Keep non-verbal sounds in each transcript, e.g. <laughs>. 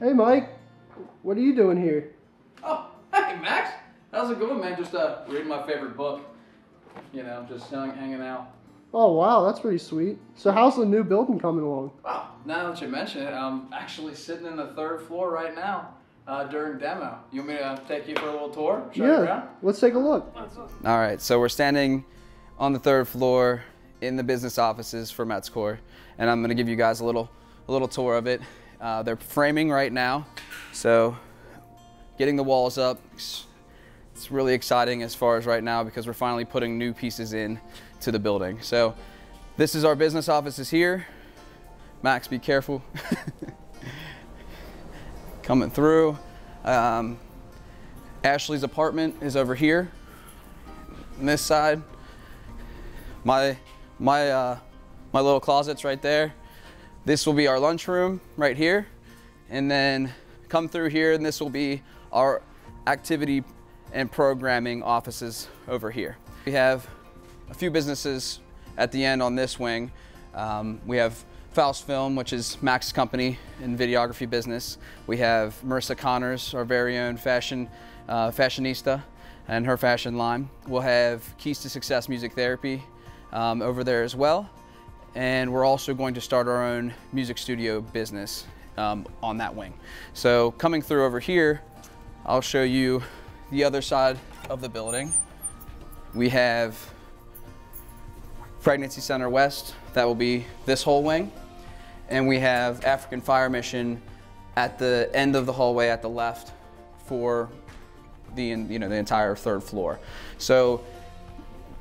Hey, Mike. What are you doing here? Oh, hey Max. How's it going, man? Just uh, reading my favorite book. You know, just hang, hanging out. Oh, wow, that's pretty sweet. So, how's the new building coming along? Wow. Now that you mention it, I'm actually sitting in the third floor right now uh, during demo. You want me to take you for a little tour? Show yeah, around? let's take a look. All right, so we're standing on the third floor in the business offices for Metzcor, and I'm gonna give you guys a little, a little tour of it. Uh, they're framing right now, so getting the walls up. It's, really exciting as far as right now because we're finally putting new pieces in to the building. So this is our business offices here. Max, be careful. <laughs> Coming through. Um, Ashley's apartment is over here on this side. My, my, uh, my little closet's right there. This will be our lunchroom right here. And then come through here and this will be our activity and programming offices over here. We have a few businesses at the end on this wing. Um, we have Faust Film, which is Max's company in videography business. We have Marissa Connors, our very own fashion uh, fashionista, and her fashion line. We'll have Keys to Success Music Therapy um, over there as well. And we're also going to start our own music studio business um, on that wing. So coming through over here, I'll show you the other side of the building. We have Pregnancy Center West, that will be this whole wing. And we have African Fire Mission at the end of the hallway at the left for the, you know, the entire third floor. So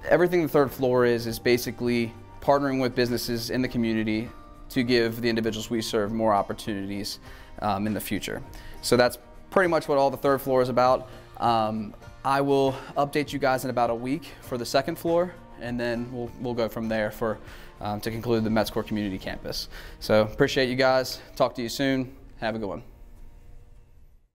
everything the third floor is, is basically partnering with businesses in the community to give the individuals we serve more opportunities um, in the future. So that's pretty much what all the third floor is about. Um, I will update you guys in about a week for the second floor, and then we'll, we'll go from there for um, to conclude the Metzcor Community Campus. So appreciate you guys. Talk to you soon. Have a good one.